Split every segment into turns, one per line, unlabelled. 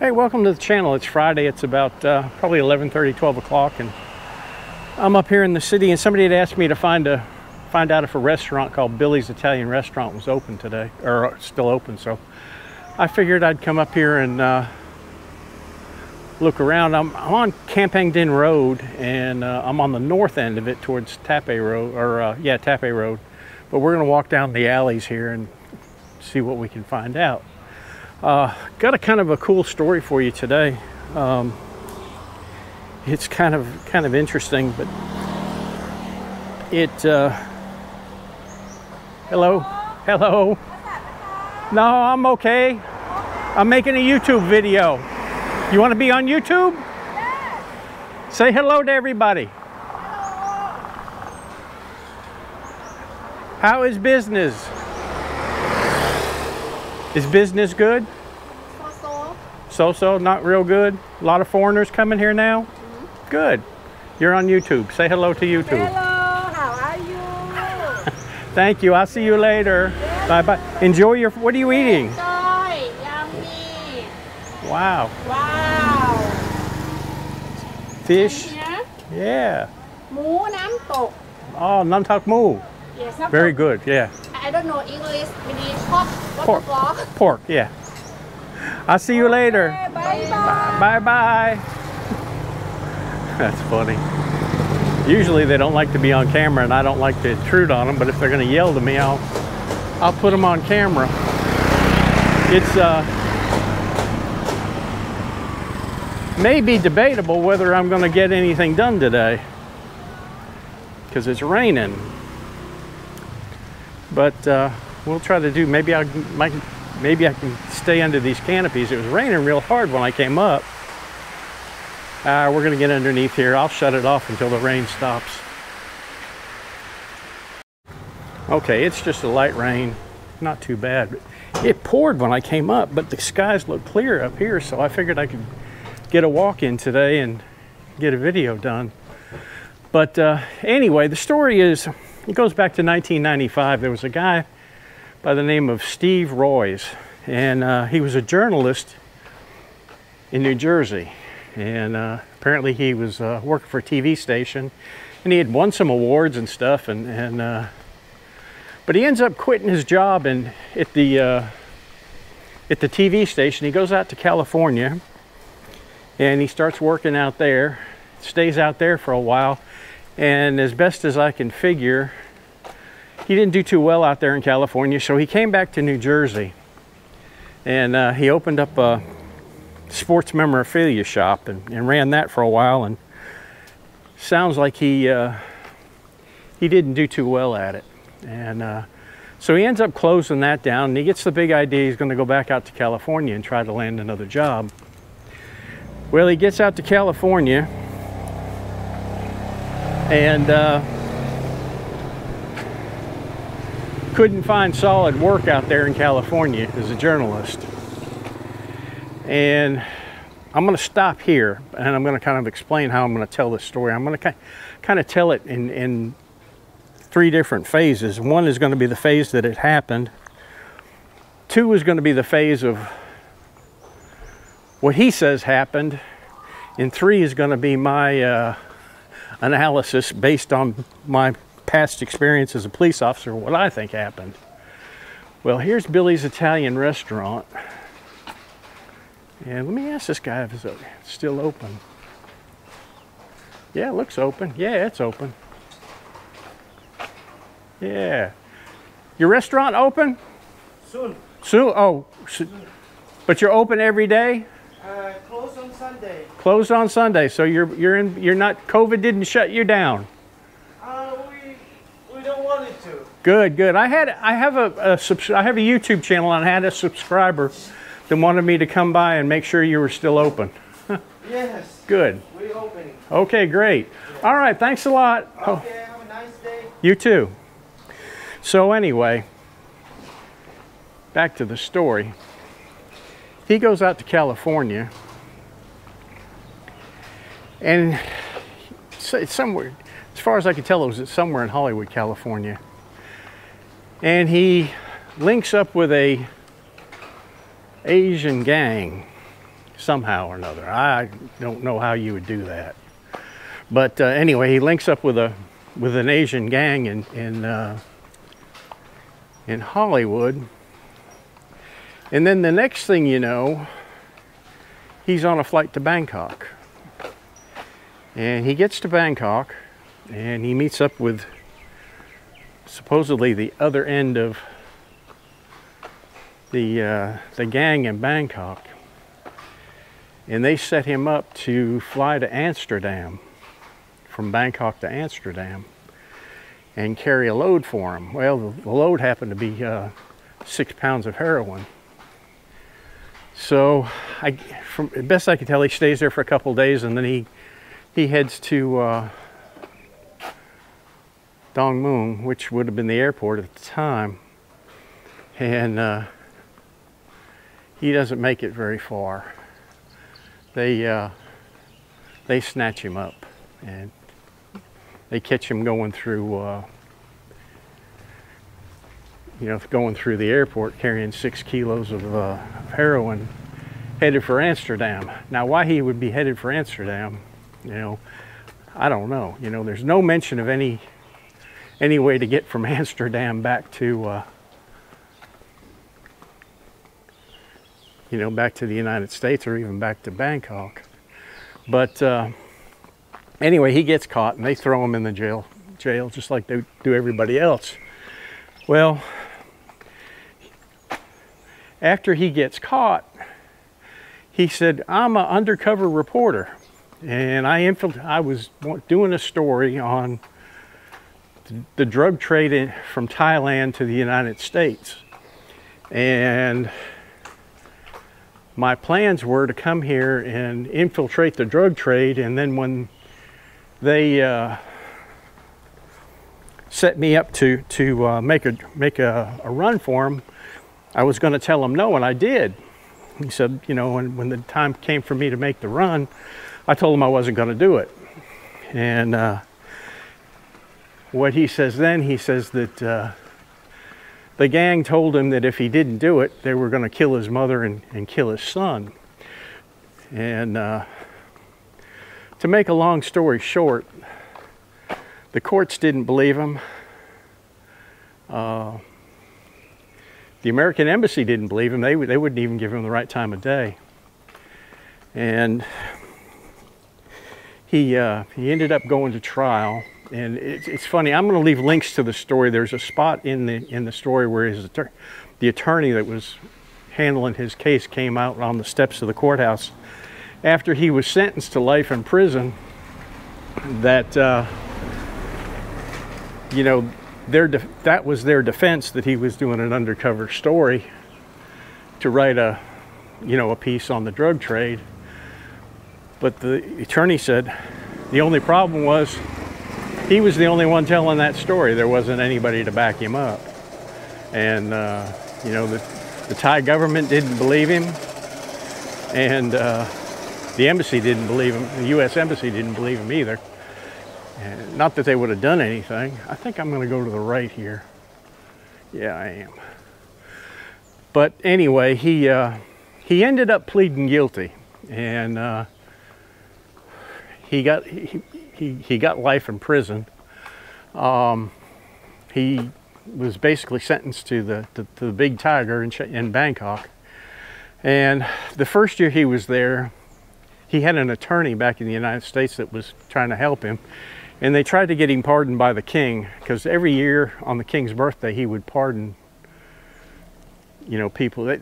Hey, welcome to the channel. It's Friday. It's about uh, probably 11:30, 12 o'clock, and I'm up here in the city. And somebody had asked me to find a find out if a restaurant called Billy's Italian Restaurant was open today, or still open. So I figured I'd come up here and uh, look around. I'm, I'm on Kampangdin Road, and uh, I'm on the north end of it towards Thapae Road, or uh, yeah, Thapae Road. But we're going to walk down the alleys here and see what we can find out. Uh, got a kind of a cool story for you today. Um, it's kind of kind of interesting, but it. Uh, hello, hello. No, I'm okay. I'm making a YouTube video. You want to be on YouTube? Say hello to everybody. How is business? Is business good?
So-so.
So-so, not real good? A lot of foreigners coming here now? Mm -hmm. Good. You're on YouTube. Say hello to YouTube.
Hello, how are you?
Thank you. I'll see you later. Bye-bye. Enjoy your... What are you eating? Wow.
Wow.
Fish.
Yeah. Moo Namtok.
Oh, nantak moo.
Yes,
Very good, yeah.
I don't know English. Maybe pork.
Pork. Pork. Yeah. I'll see you later.
Bye bye.
Bye bye. That's funny. Usually they don't like to be on camera and I don't like to intrude on them, but if they're going to yell to me, I'll I'll put them on camera. It's uh may be debatable whether I'm going to get anything done today because it's raining. But uh, we'll try to do. Maybe I might. Maybe I can stay under these canopies. It was raining real hard when I came up. Uh, we're going to get underneath here. I'll shut it off until the rain stops. Okay, it's just a light rain. Not too bad. It poured when I came up, but the skies look clear up here, so I figured I could get a walk in today and get a video done. But uh, anyway, the story is it goes back to 1995. There was a guy by the name of Steve Royce, and uh, he was a journalist in New Jersey. And uh, apparently, he was uh, working for a TV station, and he had won some awards and stuff. And, and uh, but he ends up quitting his job and at the uh, at the TV station. He goes out to California, and he starts working out there. Stays out there for a while, and as best as I can figure, he didn't do too well out there in California, so he came back to New Jersey and uh, he opened up a sports memorabilia shop and, and ran that for a while. And sounds like he uh, he didn't do too well at it, and uh, so he ends up closing that down. And he gets the big idea he's going to go back out to California and try to land another job. Well, he gets out to California and. Uh, couldn't find solid work out there in California as a journalist. And I'm going to stop here and I'm going to kind of explain how I'm going to tell this story. I'm going to kind of tell it in, in three different phases. One is going to be the phase that it happened, two is going to be the phase of what he says happened, and three is going to be my uh, analysis based on my past experience as a police officer, what I think happened. Well, here's Billy's Italian restaurant. And let me ask this guy if it's still open. Yeah, it looks open. Yeah, it's open. Yeah. Your restaurant open?
Soon.
Soon? Oh, but you're open every day?
Uh, close on Sunday.
Closed on Sunday, so you're you're in you're not COVID didn't shut you down.
Uh, we we don't want it to.
Good, good. I had I have a, a subs- I have a YouTube channel and I had a subscriber that wanted me to come by and make sure you were still open.
Yes.
Good.
We're opening.
Okay, great. All right, thanks a lot. Oh,
Okay. Have a nice day.
you too. So anyway, back to the story. He goes out to California and it's somewhere as far as I can tell it was somewhere in Hollywood, California. And he links up with a Asian gang. somehow or another. I don't know how you would do that. But uh, anyway, he links up with a with an Asian gang in in uh, in Hollywood, and then the next thing you know, he's on a flight to Bangkok, and he gets to Bangkok, and he meets up with supposedly the other end of the uh, the gang in Bangkok, and they set him up to fly to Amsterdam from Bangkok to Amsterdam and carry a load for him. Well, the, load happened to be uh, six pounds of heroin. So, I, from best I can tell, he stays there for a couple days and then he he heads to uh, Don Mueang, which would have been the airport at the time, and uh, he doesn't make it very far. They uh, they snatch him up and they catch him going through, uh, you know, going through the airport carrying six kilos of uh, heroin, headed for Amsterdam. Now, why he would be headed for Amsterdam, you know, I don't know. You know, there's no mention of any any way to get from Amsterdam back to, uh, you know, back to the United States or even back to Bangkok. But uh, anyway, he gets caught and they throw him in the jail, jail just like they do everybody else. Well, after he gets caught, he said, "I'm an undercover reporter, and I infilt- I was doing a story on the drug trade in, from Thailand to the United States, and." My plans were to come here and infiltrate the drug trade, and then when they uh, set me up to to uh, make a make a, a run for him. I was going to tell him no, and I did. He said, you know, when when the time came for me to make the run, I told him I wasn't going to do it. And uh, what he says then, he says that uh, the gang told him that if he didn't do it, they were going to kill his mother and, and kill his son. And uh, to make a long story short, the courts didn't believe him. Uh, the American embassy didn't believe him. They, they wouldn't even give him the right time of day. And he, uh, he ended up going to trial. And it's, it's funny, I'm going to leave links to the story. There's a spot in the, in the story where his, the attorney that was handling his case came out on the steps of the courthouse after he was sentenced to life in prison that uh, you know their that was their defense that he was doing an undercover story to write a you know a piece on the drug trade but the attorney said the only problem was he was the only one telling that story there wasn't anybody to back him up and uh, you know the, the thai government didn't believe him and uh, the embassy didn't believe him. The U.S. embassy didn't believe him either. And not that they would have done anything. I think I'm going to go to the right here. Yeah, I am. But anyway, he uh, he ended up pleading guilty, and uh, he got he, he, he got life in prison. Um, he was basically sentenced to the to, to the Big Tiger in, in Bangkok. And the first year he was there, he had an attorney back in the United States that was trying to help him. And they tried to get him pardoned by the king because every year on the king's birthday he would pardon, you know, people. That,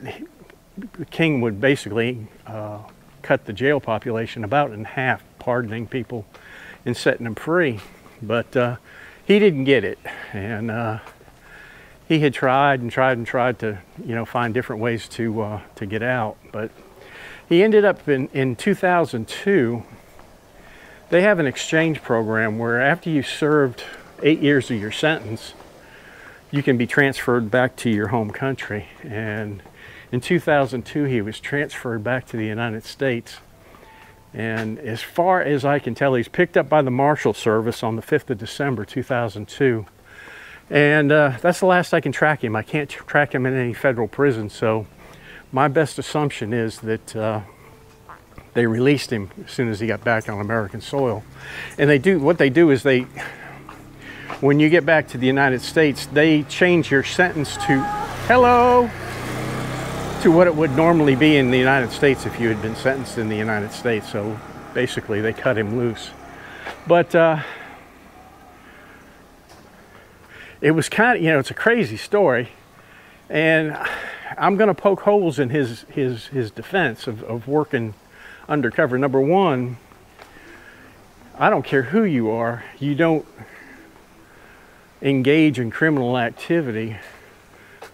the king would basically uh, cut the jail population about in half, pardoning people and setting them free. But uh, he didn't get it, and uh, he had tried and tried and tried to, you know, find different ways to uh, to get out, but he ended up in, in 2002. They have an exchange program where after you served eight years of your sentence, you can be transferred back to your home country. And in 2002, he was transferred back to the United States. And as far as I can tell, he's picked up by the Marshal Service on the 5th of December 2002. And uh, that's the last I can track him. I can't track him in any federal prison, so my best assumption is that uh, they released him as soon as he got back on American soil. And they do what they do is they when you get back to the United States, they change your sentence to hello to what it would normally be in the United States if you had been sentenced in the United States. So basically, they cut him loose. But uh, it was kind of, you know, it's a crazy story. And I'm going to poke holes in his, his, his defense of, of working undercover. Number one, I don't care who you are, you don't engage in criminal activity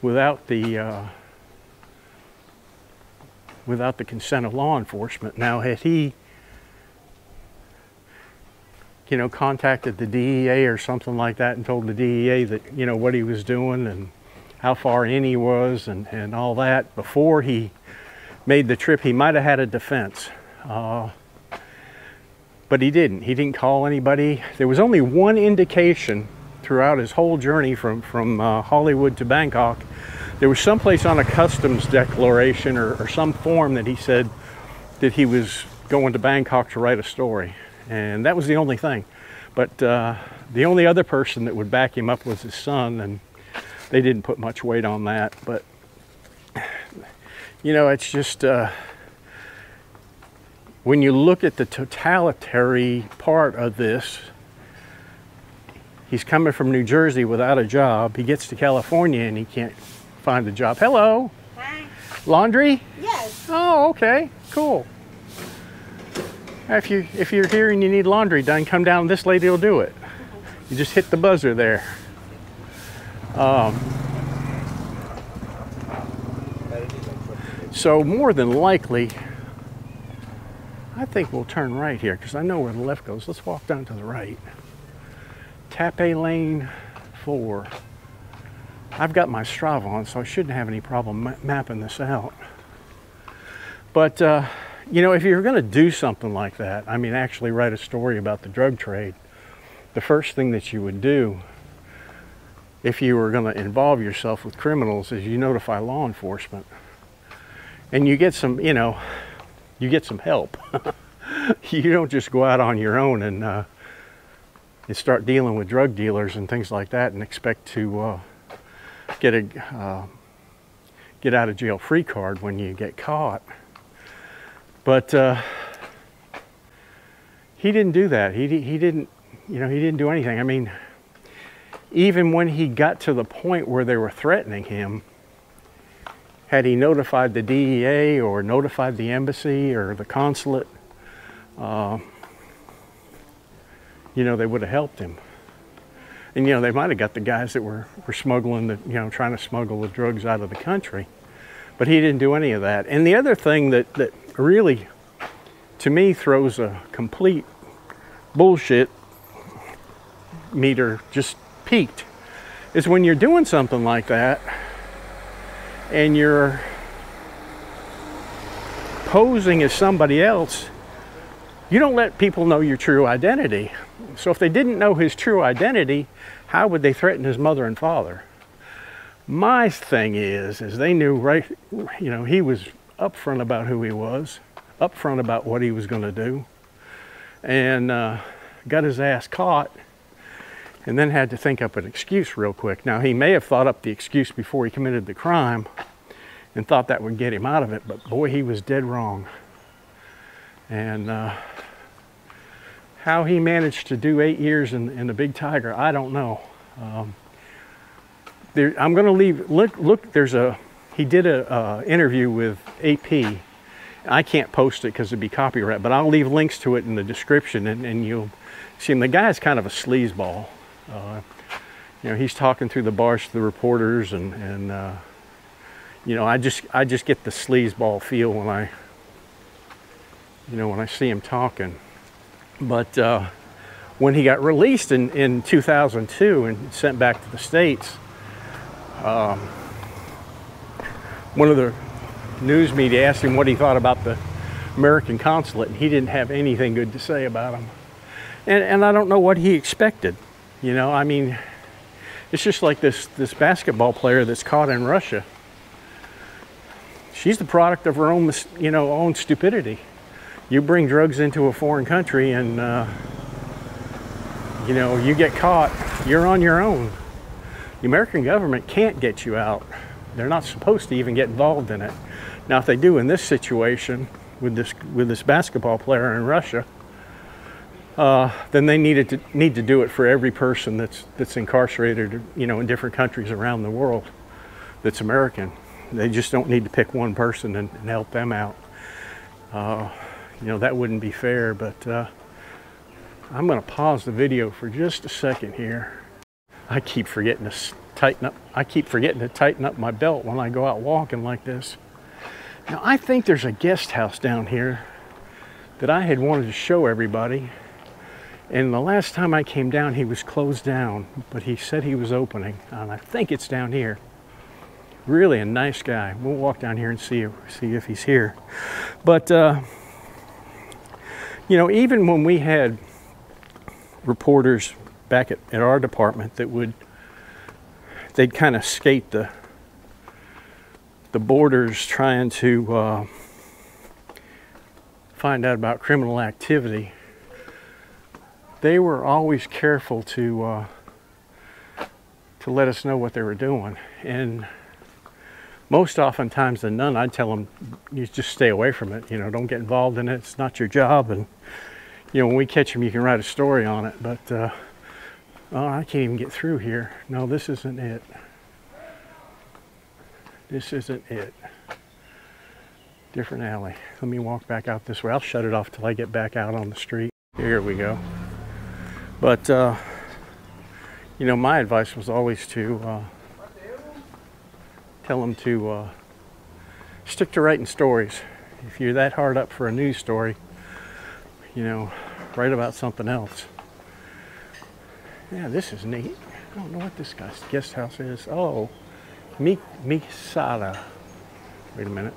without the uh, without the consent of law enforcement. Now, had he, you know, contacted the DEA or something like that and told the DEA that you know what he was doing and how far in he was and, and all that before he made the trip, he might have had a defense. Uh, but he didn't. He didn't call anybody. There was only one indication throughout his whole journey from, from uh, Hollywood to Bangkok. There was someplace on a customs declaration or, or some form that he said that he was going to Bangkok to write a story. And that was the only thing. But uh, the only other person that would back him up was his son, and they didn't put much weight on that. But, you know, it's just uh, when you look at the totalitarian part of this, he's coming from New Jersey without a job. He gets to California and he can't find a job. Hello.
Hi.
Laundry?
Yes.
Oh, okay. Cool. If you if you're here and you need laundry done, come down. This lady will do it. You just hit the buzzer there. Um, so more than likely, I think we'll turn right here because I know where the left goes. Let's walk down to the right. Thapae Lane 4. I've got my Strava on, so I shouldn't have any problem ma- mapping this out. But, uh, you know, if you're going to do something like that, I mean, actually write a story about the drug trade, the first thing that you would do if you were going to involve yourself with criminals is you notify law enforcement. And you get some, you know, you get some help. you don't just go out on your own and, uh, and start dealing with drug dealers and things like that and expect to uh, get a uh, get out of jail free card when you get caught. But uh, he didn't do that. He he didn't you know he didn't do anything. I mean, even when he got to the point where they were threatening him, had he notified the DEA or notified the embassy or the consulate, uh, you know, they would have helped him. And, you know, they might have got the guys that were, were smuggling the, you know, trying to smuggle the drugs out of the country. But he didn't do any of that. And the other thing that, that really, to me, throws a complete bullshit meter just peaked is when you're doing something like that and you're posing as somebody else, you don't let people know your true identity. So if they didn't know his true identity, how would they threaten his mother and father? My thing is, is they knew right, you know, he was upfront about who he was, upfront about what he was going to do, and uh, got his ass caught, and then had to think up an excuse real quick. Now he may have thought up the excuse before he committed the crime, and thought that would get him out of it, but boy, he was dead wrong. And uh, how he managed to do eight years in, in the Big Tiger, I don't know. Um, there, I'm going to leave. Look, look. There's a. He did a uh, interview with AP. I can't post it because it'd be copyright, but I'll leave links to it in the description, and, and you'll see him. The guy's kind of a sleazeball. Uh, you know, he's talking through the bars to the reporters, and and uh, you know, I just I just get the sleazeball feel when I, you know, when I see him talking. But uh, when he got released in, in 2002 and sent back to the States, um, one of the news media asked him what he thought about the American consulate, and he didn't have anything good to say about them. And, and I don't know what he expected. You know, I mean, it's just like this, this basketball player that's caught in Russia. She's the product of her own, you know, own stupidity you bring drugs into a foreign country and uh, you know you get caught, you're on your own. The American government can't get you out. They're not supposed to even get involved in it. Now, if they do in this situation with this with this basketball player in Russia, uh, then they needed to need to do it for every person that's that's incarcerated, you know, in different countries around the world that's American. They just don't need to pick one person and, and help them out. Uh, you know, that wouldn't be fair, but uh, I'm going to pause the video for just a second here. I keep forgetting to tighten up. I keep forgetting to tighten up my belt when I go out walking like this. Now, I think there's a guest house down here that I had wanted to show everybody. And the last time I came down, he was closed down, but he said he was opening, and I think it's down here. Really a nice guy. We'll walk down here and see see if he's here. But uh, you know, even when we had reporters back at, at our department that would they'd kind of skate the the borders trying to uh, find out about criminal activity they were always careful to uh, to let us know what they were doing. And most oftentimes than none i'd tell them you just stay away from it you know don't get involved in it it's not your job. And you know when we catch them you can write a story on it but uh, oh i can't even get through here. No this isn't it. This isn't it. Different alley. Let me walk back out this way. I'll shut it off till i get back out on the street. Here we go but uh, you know my advice was always to uh, tell them to uh, stick to writing stories. If you're that hard up for a news story, you know, write about something else. Yeah, this is neat. I don't know what this guy's guest house is. Oh, Mi- Mikasada. Wait a minute.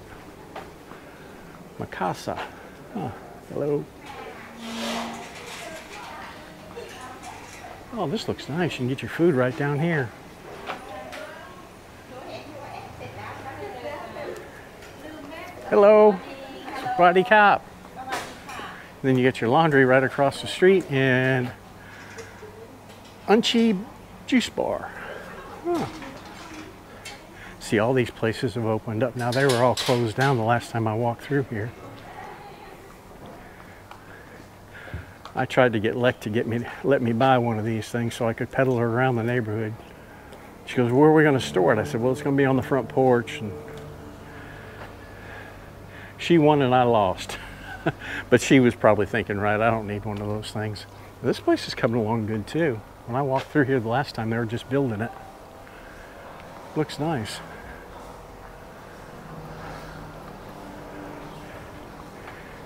Mikasa. Huh. Hello. Oh, this looks nice. You can get your food right down here. Hello, Body Cop. Then you get your laundry right across the street and Unchi Juice Bar. Huh. See, all these places have opened up. Now, they were all closed down the last time I walked through here. I tried to get Lek to get me let me buy one of these things so I could pedal her around the neighborhood. She goes, "Where are we going to store it?" I said, "Well, it's going to be on the front porch." And she won and I lost. but she was probably thinking, right, I don't need one of those things. This place is coming along good too. When I walked through here the last time, they were just building it. Looks nice.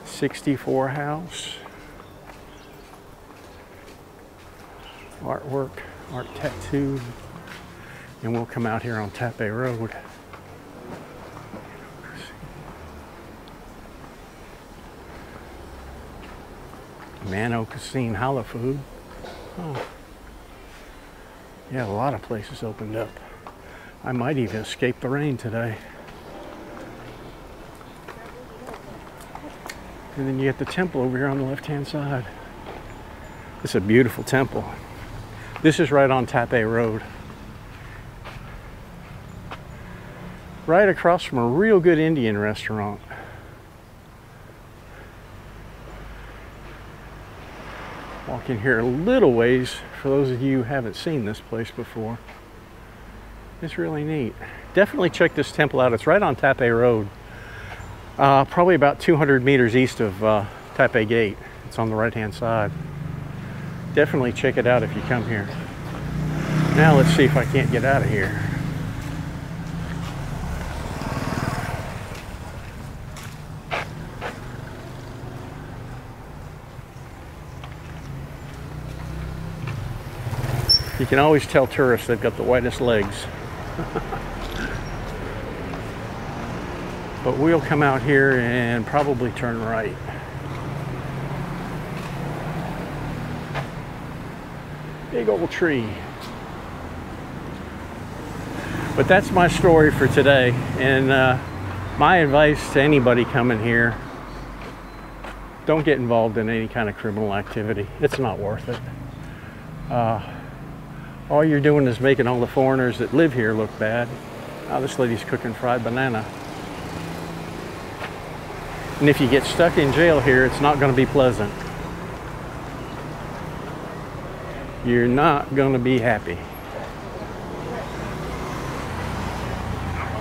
Sixty-four house. Artwork, art tattoo, and we'll come out here on Thapae Road. Mano oh, Casino Hollow Food. Oh. Yeah, a lot of places opened up. I might even escape the rain today. And then you get the temple over here on the left hand side. It's a beautiful temple. This is right on Thapae Road. Right across from a real good Indian restaurant. Walk in here a little ways for those of you who haven't seen this place before. It's really neat. Definitely check this temple out. It's right on Thapae Road. Uh, probably about 200 meters east of uh, Thapae Gate. It's on the right hand side. Definitely check it out if you come here. Now let's see if I can't get out of here. You can always tell tourists they've got the whitest legs. but we'll come out here and probably turn right. Big old tree. But that's my story for today. And uh, my advice to anybody coming here don't get involved in any kind of criminal activity. It's not worth it. Uh, all you're doing is making all the foreigners that live here look bad. Oh, this lady's cooking fried banana. And if you get stuck in jail here, it's not going to be pleasant. You're not going to be happy.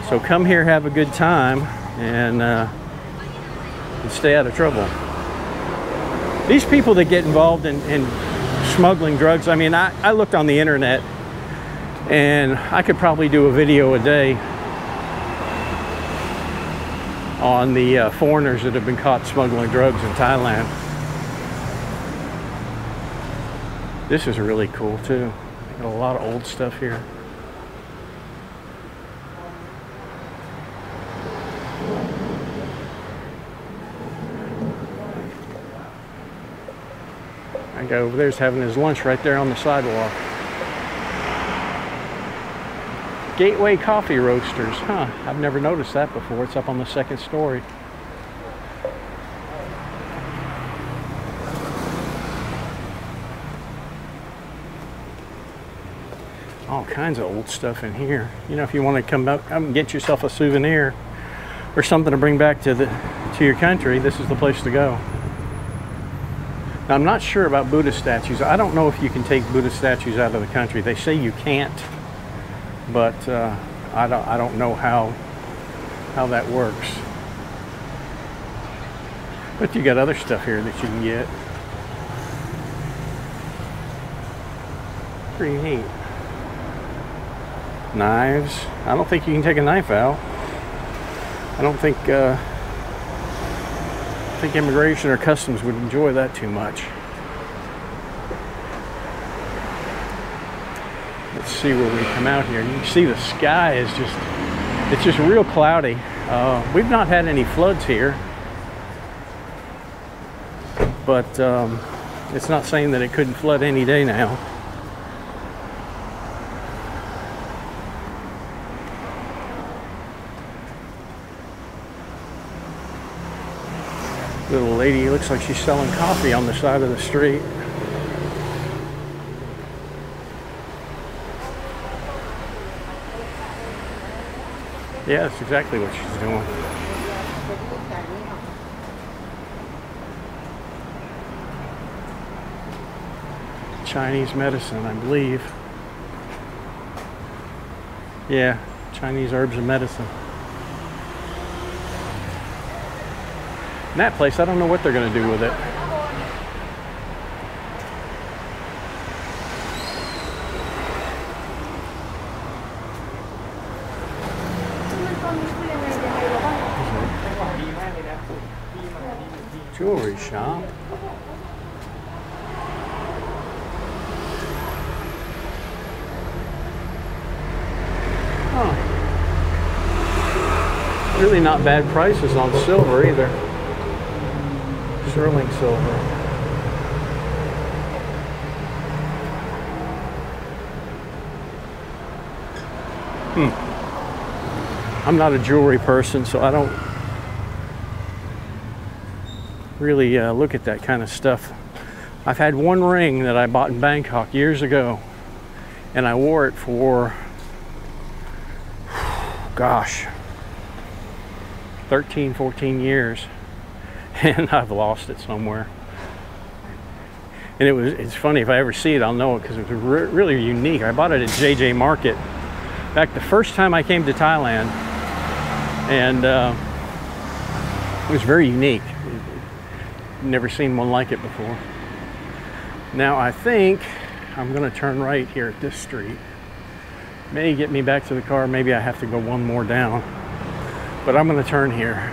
So come here, have a good time, and, uh, and stay out of trouble. These people that get involved in, in smuggling drugs, I mean, I, I looked on the internet and I could probably do a video a day on the uh, foreigners that have been caught smuggling drugs in Thailand. This is really cool too. Got a lot of old stuff here. That guy over there's having his lunch right there on the sidewalk. Gateway Coffee Roasters. Huh, I've never noticed that before. It's up on the second story. All kinds of old stuff in here. You know, if you want to come up, come and get yourself a souvenir or something to bring back to the to your country, this is the place to go. Now, I'm not sure about Buddha statues. I don't know if you can take Buddha statues out of the country. They say you can't, but uh, I don't. I don't know how how that works. But you got other stuff here that you can get. Pretty neat. Knives. I don't think you can take a knife out. I don't think. Uh, I think immigration or customs would enjoy that too much. Let's see where we come out here. You can see the sky is just, it's just real cloudy. Uh, we've not had any floods here, but um, it's not saying that it couldn't flood any day now. Little lady looks like she's selling coffee on the side of the street. Yeah, that's exactly what she's doing. Chinese medicine, I believe. Yeah, Chinese herbs and medicine. That place, I don't know what they're going to do with it. Jewelry shop. Huh. Really not bad prices on silver either. Sterling silver. Hmm. I'm not a jewelry person, so I don't really uh, look at that kind of stuff. I've had one ring that I bought in Bangkok years ago, and I wore it for, gosh, 13, 14 years. and I've lost it somewhere. And it was it's funny if I ever see it, I'll know it because it was re really unique. I bought it at JJ Market back the first time I came to Thailand, and uh, it was very unique. Never seen one like it before. Now I think I'm going to turn right here at this street. May get me back to the car. Maybe I have to go one more down, but I'm going to turn here.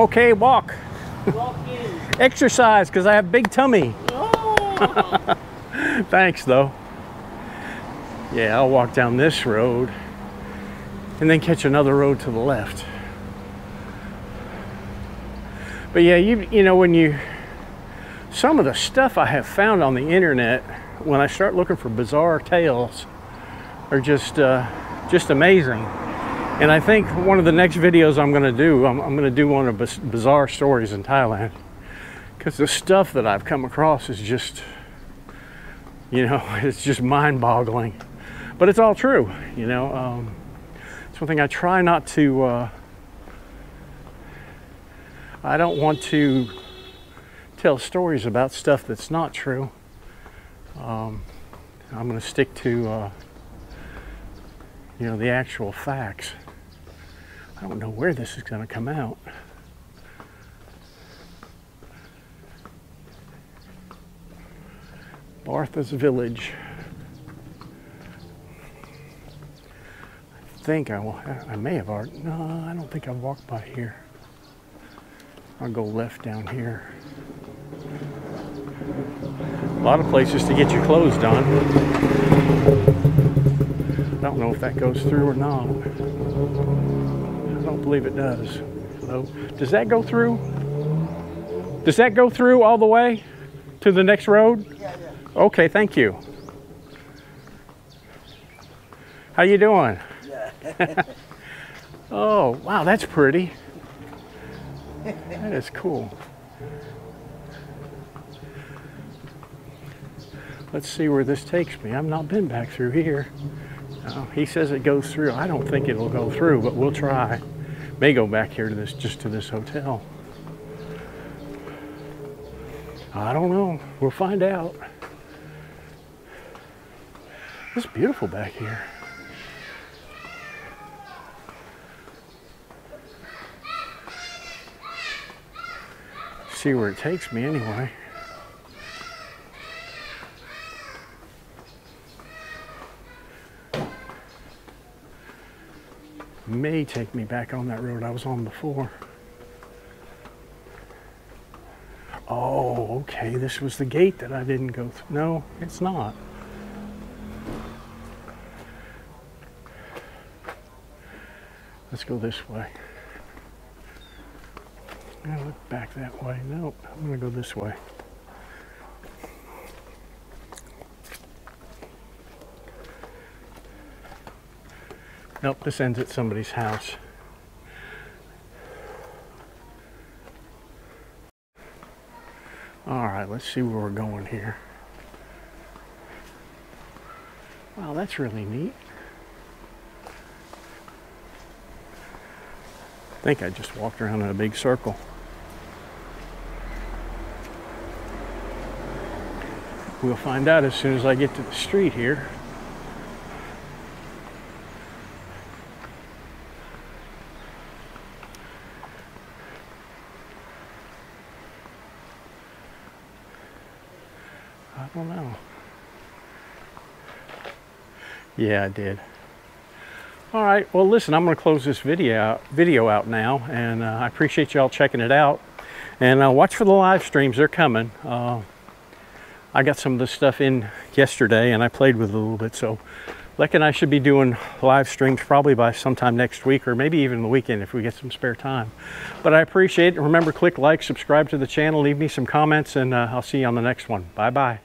Okay, walk.
Walk in.
Exercise because I have big tummy.
Oh.
Thanks, though. Yeah, I'll walk down this road and then catch another road to the left. But yeah, you you know when you some of the stuff I have found on the internet when I start looking for bizarre tales are just uh, just amazing. And I think one of the next videos I'm going to do, I'm, I'm going to do one of biz- bizarre stories in Thailand because the stuff that I've come across is just, you know, it's just mind-boggling. But it's all true, you know. Um, it's one thing I try not to. Uh, I don't want to tell stories about stuff that's not true. Um, I'm going to stick to, uh, you know, the actual facts. I don't know where this is going to come out. Bartha's Village. I think I, I may have already, no, I don't think I've walked by here. I'll go left down here. A lot of places to get your clothes done. I don't know if that goes through or not. I don't believe it does. Hello? Does that go through? Does that go through all the way to the next road?
Yeah, yeah.
Okay, thank you. How you doing? Yeah. oh, wow, that's pretty. That is cool. Let's see where this takes me. I've not been back through here. Uh, he says it goes through. I don't think it'll go through, but we'll try. May go back here to this, just to this hotel. I don't know. We'll find out. It's beautiful back here. See where it takes me anyway. May take me back on that road I was on before. Oh, okay. This was the gate that I didn't go through. No, it's not. Let's go this way. I look back that way. Nope, I'm gonna go this way. Nope, this ends at somebody's house. All right, let's see where we're going here. Wow, that's really neat. I think I just walked around in a big circle. We'll find out as soon as I get to the street here. I don't know. Yeah, I did. All right. Well, listen, I'm going to close this video out, video out now, and uh, I appreciate y'all checking it out. And uh, watch for the live streams; they're coming. Uh, I got some of this stuff in yesterday, and I played with it a little bit. So, Lek and I should be doing live streams probably by sometime next week, or maybe even the weekend if we get some spare time. But I appreciate it. Remember, click like, subscribe to the channel, leave me some comments, and uh, I'll see you on the next one. Bye bye.